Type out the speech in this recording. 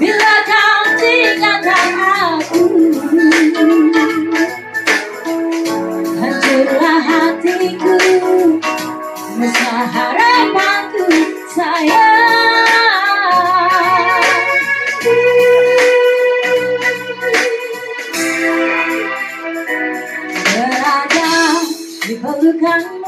bila kau tinggalkan aku hancurlah hatiku mesra harapanku sayang berada di pelukanmu